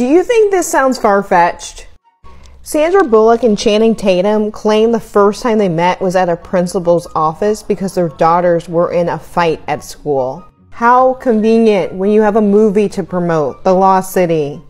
Do you think this sounds far fetched? Sandra Bullock and Channing Tatum claim the first time they met was at a principal's office because their daughters were in a fight at school. How convenient when you have a movie to promote, The Lost City.